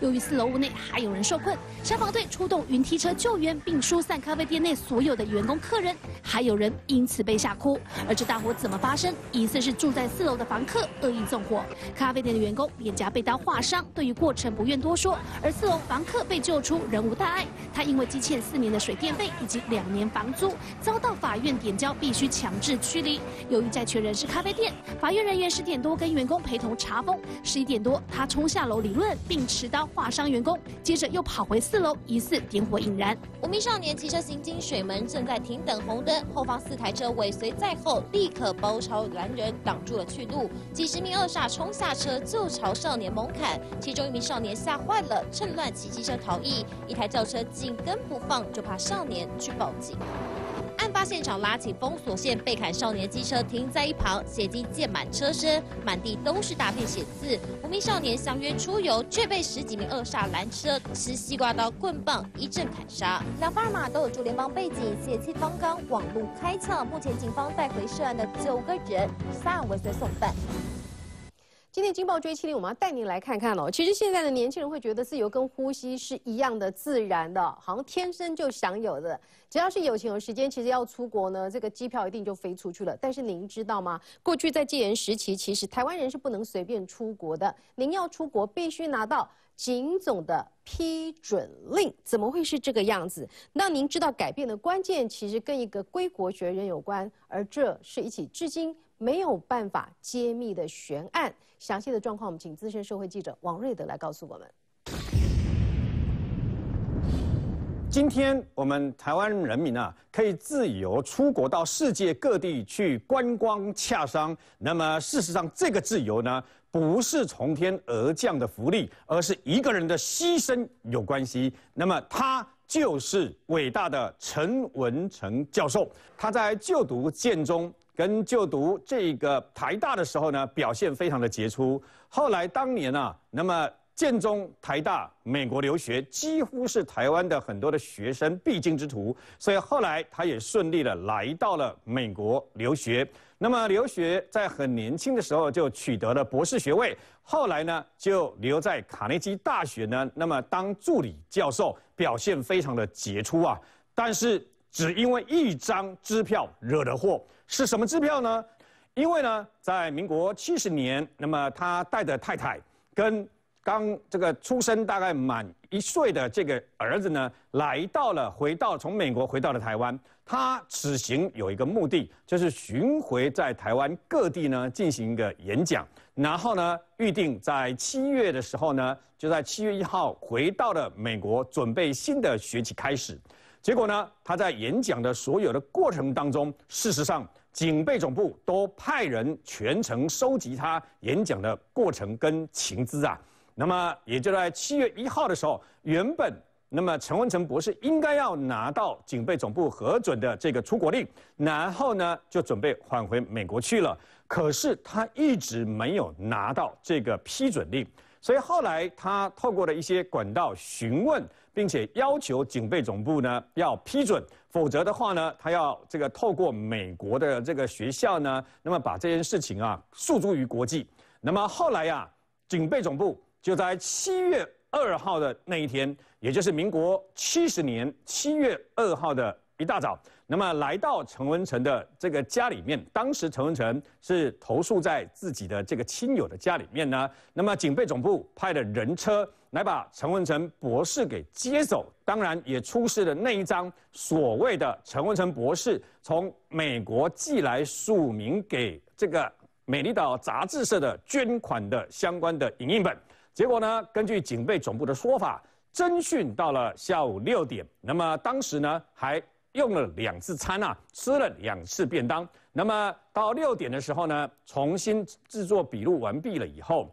由于四楼屋内还有人受困，消防队出动云梯车救援，并疏散咖啡店内所有的员工、客人，还有人因此被吓哭。而这大火怎么发生？疑似是住在四楼的房客恶意纵火。咖啡店的员工脸颊被刀划伤，对于过程不愿多说。而四楼房客被救出，人无大碍。他因为积欠四年的水电费以及两年房租，遭到法院点交，必须强制驱离。由于债权人是咖啡店，法院人员十点多跟员工陪同查封。十一点多，他冲下楼理论，并持刀。划伤员工，接着又跑回四楼，疑似点火引燃。五名少年骑车行经水门，正在停等红灯，后方四台车尾随在后，立刻包抄拦人，挡住了去路。几十名恶煞冲下车就朝少年猛砍，其中一名少年吓坏了，趁乱骑机车逃逸。一台轿车紧跟不放，就怕少年去报警。案发现场拉起封锁线，被砍少年机车停在一旁，血迹溅满车身，满地都是大片血渍。五名少年相约出游，却被十几名恶煞拦车，持西瓜刀、棍棒一阵砍杀。两方马都有驻联邦背景，血气方刚，网路开枪。目前警方带回涉案的九个人，三人尾随送办。今天《金报追七零》，我们要带您来看看哦。其实现在的年轻人会觉得自由跟呼吸是一样的自然的，好像天生就享有的。只要是有钱有时间，其实要出国呢，这个机票一定就飞出去了。但是您知道吗？过去在戒严时期，其实台湾人是不能随便出国的。您要出国，必须拿到警总的批准令。怎么会是这个样子？那您知道改变的关键，其实跟一个归国学人有关，而这是一起至今没有办法揭秘的悬案。详细的状况，我们请资深社会记者王瑞德来告诉我们。今天我们台湾人民啊，可以自由出国到世界各地去观光洽商。那么事实上，这个自由呢，不是从天而降的福利，而是一个人的牺牲有关系。那么他就是伟大的陈文成教授，他在就读建中。跟就读这个台大的时候呢，表现非常的杰出。后来当年啊，那么建中、台大、美国留学，几乎是台湾的很多的学生必经之途。所以后来他也顺利的来到了美国留学。那么留学在很年轻的时候就取得了博士学位。后来呢，就留在卡内基大学呢，那么当助理教授，表现非常的杰出啊。但是只因为一张支票惹的祸。是什么支票呢？因为呢，在民国七十年，那么他带着太太跟刚这个出生大概满一岁的这个儿子呢，来到了回到从美国回到了台湾。他此行有一个目的，就是巡回在台湾各地呢进行一个演讲，然后呢预定在七月的时候呢，就在七月一号回到了美国，准备新的学期开始。结果呢，他在演讲的所有的过程当中，事实上。警备总部都派人全程收集他演讲的过程跟情资啊。那么也就在七月一号的时候，原本那么陈文成博士应该要拿到警备总部核准的这个出国令，然后呢就准备返回美国去了。可是他一直没有拿到这个批准令，所以后来他透过了一些管道询问。并且要求警备总部呢要批准，否则的话呢，他要这个透过美国的这个学校呢，那么把这件事情啊诉诸于国际。那么后来呀，警备总部就在七月二号的那一天，也就是民国七十年七月二号的一大早。那么来到陈文成的这个家里面，当时陈文成是投宿在自己的这个亲友的家里面呢。那么警备总部派了人车来把陈文成博士给接走，当然也出示了那一张所谓的陈文成博士从美国寄来署名给这个美丽岛杂志社的捐款的相关的影印本。结果呢，根据警备总部的说法，侦讯到了下午六点，那么当时呢还。用了两次餐啊，吃了两次便当。那么到六点的时候呢，重新制作笔录完毕了以后，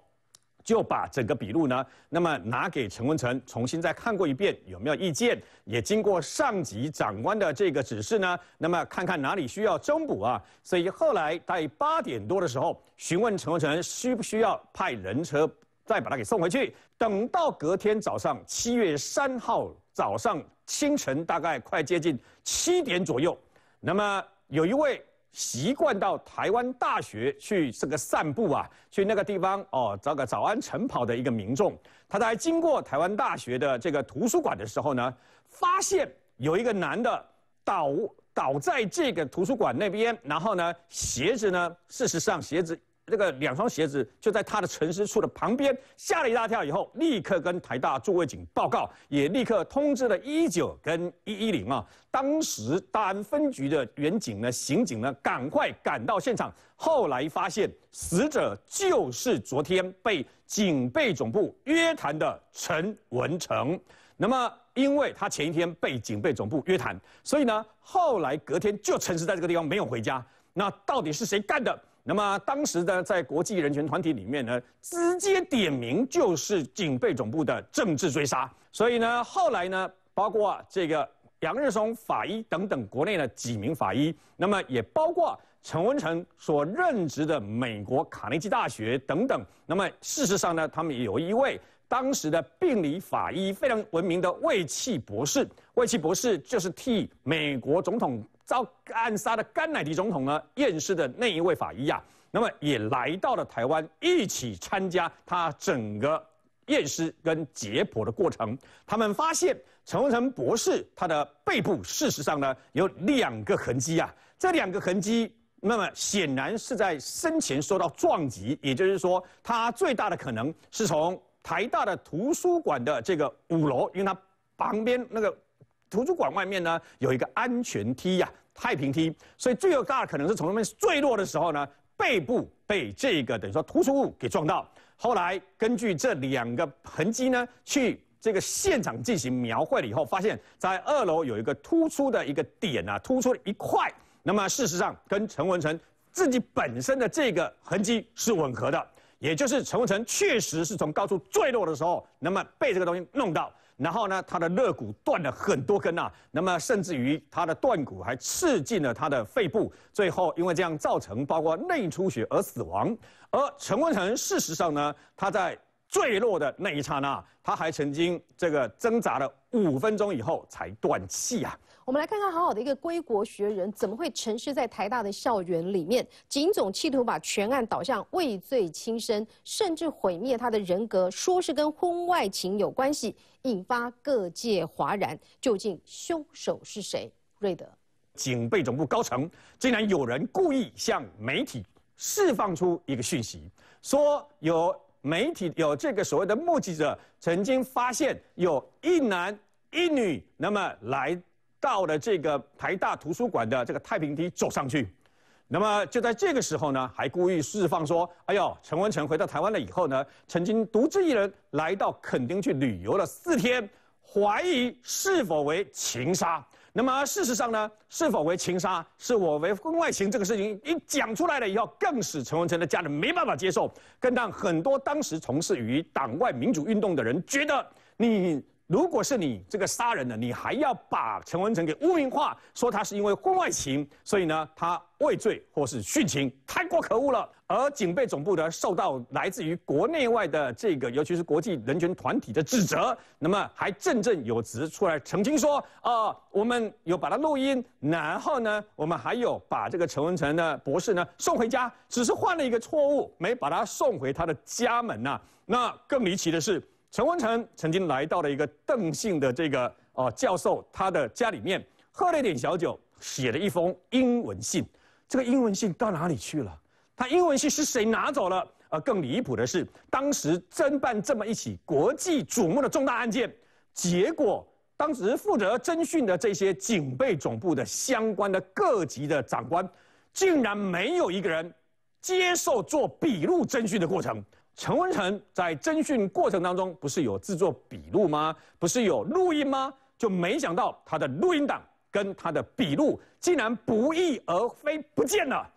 就把整个笔录呢，那么拿给陈文成重新再看过一遍，有没有意见？也经过上级长官的这个指示呢，那么看看哪里需要增补啊。所以后来在八点多的时候，询问陈文成需不需要派人车再把他给送回去。等到隔天早上七月三号早上。清晨大概快接近七点左右，那么有一位习惯到台湾大学去这个散步啊，去那个地方哦，找个早安晨跑的一个民众，他在经过台湾大学的这个图书馆的时候呢，发现有一个男的倒倒在这个图书馆那边，然后呢，鞋子呢，事实上鞋子这个两双鞋子就在他的陈尸处的旁边，吓了一大跳。以后立刻跟台大驻卫警报告，也立刻通知了一九跟一一零啊。当时大安分局的员警呢、刑警呢，赶快赶到现场。后来发现死者就是昨天被警备总部约谈的陈文成。那么，因为他前一天被警备总部约谈，所以呢，后来隔天就陈尸在这个地方没有回家。那到底是谁干的？那么当时呢，在国际人权团体里面呢，直接点名就是警备总部的政治追杀。所以呢，后来呢，包括这个杨日松法医等等国内的几名法医，那么也包括陈文成所任职的美国卡内基大学等等。那么事实上呢，他们有一位当时的病理法医非常闻名的魏契博士，魏契博士就是替美国总统。遭暗杀的甘乃迪总统呢，验尸的那一位法医啊，那么也来到了台湾，一起参加他整个验尸跟解剖的过程。他们发现陈文成博士他的背部事实上呢有两个痕迹啊，这两个痕迹，那么显然是在生前受到撞击，也就是说，他最大的可能是从台大的图书馆的这个五楼，因为他旁边那个。图书馆外面呢有一个安全梯呀，太平梯，所以最有大可能是从那边坠落的时候呢，背部被这个等于说突出物给撞到。后来根据这两个痕迹呢，去这个现场进行描绘了以后，发现，在二楼有一个突出的一个点啊，突出了一块，那么事实上跟陈文成自己本身的这个痕迹是吻合的，也就是陈文成确实是从高处坠落的时候，那么被这个东西弄到。然后呢，他的肋骨断了很多根啊，那么甚至于他的断骨还刺进了他的肺部，最后因为这样造成包括内出血而死亡。而陈文成事实上呢，他在坠落的那一刹那，他还曾经这个挣扎了五分钟以后才断气啊。我们来看看好好的一个归国学人，怎么会沉尸在台大的校园里面？警总企图把全案导向畏罪轻生，甚至毁灭他的人格，说是跟婚外情有关系，引发各界哗然。究竟凶手是谁？瑞德，警备总部高层竟然有人故意向媒体释放出一个讯息，说有媒体有这个所谓的目击者曾经发现有一男一女，那么来。到了这个台大图书馆的这个太平梯走上去，那么就在这个时候呢，还故意释放说：“哎呦，陈文成回到台湾了以后呢，曾经独自一人来到垦丁去旅游了四天，怀疑是否为情杀。那么事实上呢，是否为情杀，是我为婚外情这个事情一讲出来了以后，更使陈文成的家人没办法接受，更让很多当时从事于党外民主运动的人觉得你。”如果是你这个杀人的，你还要把陈文成给污名化，说他是因为婚外情，所以呢他畏罪或是殉情，太过可恶了。而警备总部呢，受到来自于国内外的这个，尤其是国际人权团体的指责，那么还振振有词出来澄清说，啊，我们有把他录音，然后呢，我们还有把这个陈文成的博士呢送回家，只是换了一个错误，没把他送回他的家门呐。那更离奇的是。陈文成曾经来到了一个邓姓的这个哦教授他的家里面，喝了一点小酒，写了一封英文信。这个英文信到哪里去了？他英文信是谁拿走了？而更离谱的是，当时侦办这么一起国际瞩目的重大案件，结果当时负责侦讯的这些警备总部的相关的各级的长官，竟然没有一个人接受做笔录侦讯的过程。陈文成在侦讯过程当中，不是有制作笔录吗？不是有录音吗？就没想到他的录音档跟他的笔录竟然不翼而飞不见了，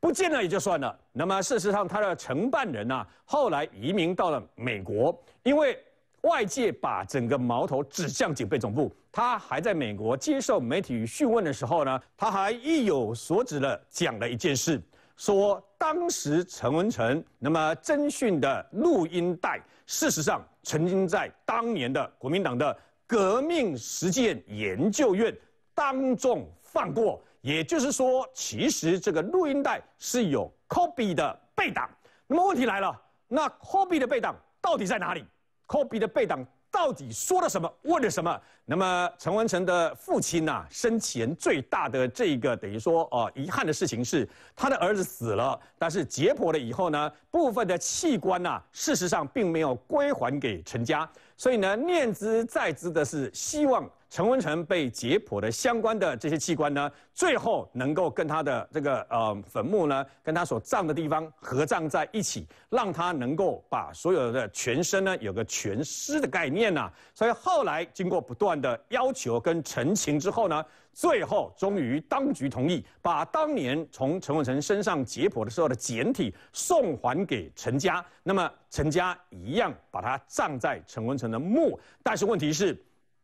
不见了也就算了。那么事实上，他的承办人呢，后来移民到了美国，因为外界把整个矛头指向警备总部，他还在美国接受媒体讯问的时候呢，他还意有所指的讲了一件事。说当时陈文成那么侦讯的录音带，事实上曾经在当年的国民党的革命实践研究院当众放过，也就是说，其实这个录音带是有 copy 的背档。那么问题来了，那 copy 的背档到底在哪里？copy 的背档到底说了什么，问了什么？那么陈文成的父亲呐，生前最大的这个等于说哦遗憾的事情是，他的儿子死了，但是解剖了以后呢，部分的器官呐，事实上并没有归还给陈家，所以呢，念之在之的是希望。陈文成被解剖的相关的这些器官呢，最后能够跟他的这个呃坟墓呢，跟他所葬的地方合葬在一起，让他能够把所有的全身呢有个全尸的概念呐。所以后来经过不断的要求跟陈情之后呢，最后终于当局同意把当年从陈文成身上解剖的时候的简体送还给陈家，那么陈家一样把他葬在陈文成的墓，但是问题是。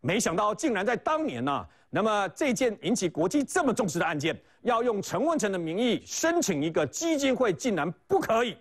没想到竟然在当年呢，那么这件引起国际这么重视的案件，要用陈文成的名义申请一个基金会，竟然不可以。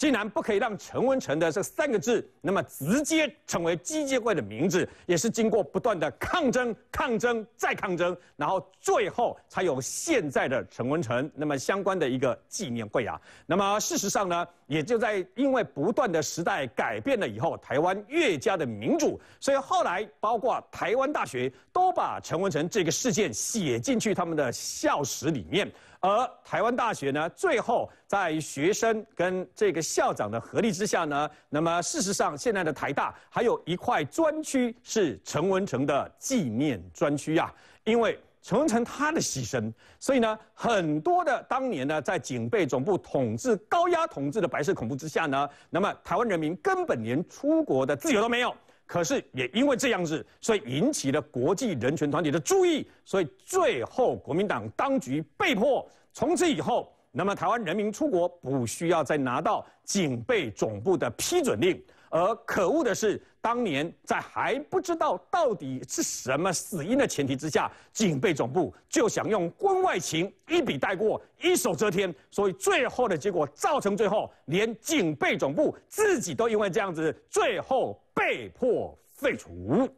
竟然不可以让陈文成的这三个字，那么直接成为基金会的名字，也是经过不断的抗争、抗争再抗争，然后最后才有现在的陈文成那么相关的一个纪念会啊。那么事实上呢，也就在因为不断的时代改变了以后，台湾越加的民主，所以后来包括台湾大学都把陈文成这个事件写进去他们的校史里面。而台湾大学呢，最后在学生跟这个校长的合力之下呢，那么事实上现在的台大还有一块专区是陈文成的纪念专区啊。因为陈文成他的牺牲，所以呢，很多的当年呢在警备总部统治高压统治的白色恐怖之下呢，那么台湾人民根本连出国的自由都没有。可是也因为这样子，所以引起了国际人权团体的注意，所以最后国民党当局被迫从此以后，那么台湾人民出国不需要再拿到警备总部的批准令。而可恶的是，当年在还不知道到底是什么死因的前提之下，警备总部就想用婚外情一笔带过，一手遮天，所以最后的结果造成最后连警备总部自己都因为这样子，最后被迫废除。